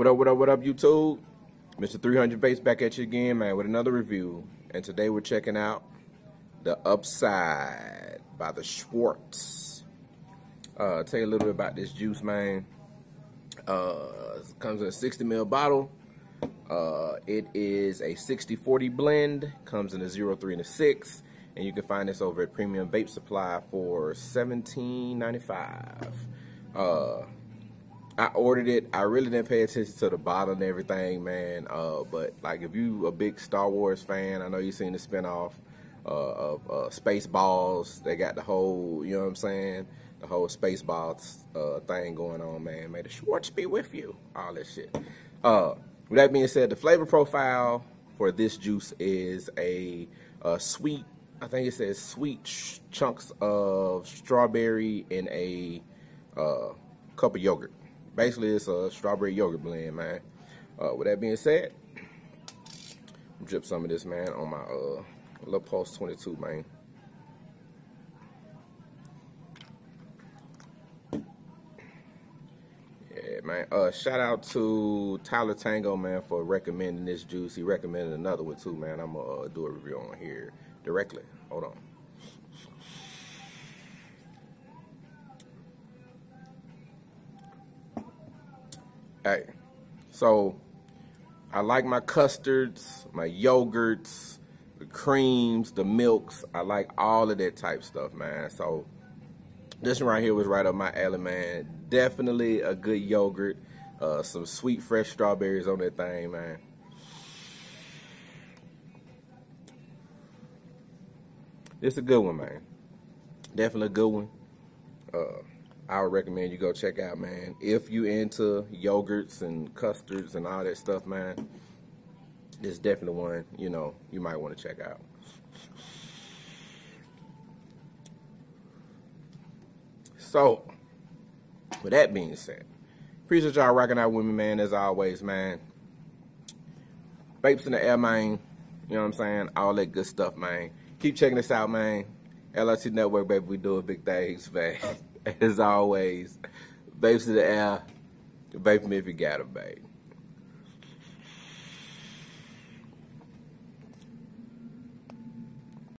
What up, what up, what up, YouTube? Mr. 300 Vapes back at you again, man, with another review. And today we're checking out the Upside by the Schwartz. Uh, tell you a little bit about this juice, man. Uh, comes in a 60 ml bottle. Uh, it is a 60-40 blend. Comes in a 03 and a 6. And you can find this over at Premium Vape Supply for $17.95. Uh, I ordered it. I really didn't pay attention to the bottle and everything, man. Uh, but like, if you a big Star Wars fan, I know you've seen the spinoff uh, of uh, Spaceballs. They got the whole, you know what I'm saying, the whole Spaceballs uh, thing going on, man. May the Schwartz be with you. All this shit. Uh, with that being said, the flavor profile for this juice is a, a sweet. I think it says sweet chunks of strawberry in a uh, cup of yogurt basically it's a strawberry yogurt blend, man. Uh, with that being said, drip some of this, man, on my uh, little Pulse 22, man. Yeah, man. Uh, shout out to Tyler Tango, man, for recommending this juice. He recommended another one too, man. I'm gonna uh, do a review on here directly. Hold on. Hey, so I like my custards, my yogurts, the creams, the milks. I like all of that type stuff, man. So this one right here was right up my alley, man. Definitely a good yogurt. Uh, some sweet, fresh strawberries on that thing, man. It's a good one, man. Definitely a good one. Uh, I would recommend you go check out, man. If you into yogurts and custards and all that stuff, man, this definitely one, you know, you might want to check out. So, with that being said, appreciate y'all rocking out with me, man, as always, man. Vapes in the air, man. You know what I'm saying? All that good stuff, man. Keep checking us out, man. LRT Network, baby, we doing big things, man. as always, vapes to the air, baby me if you got a babe.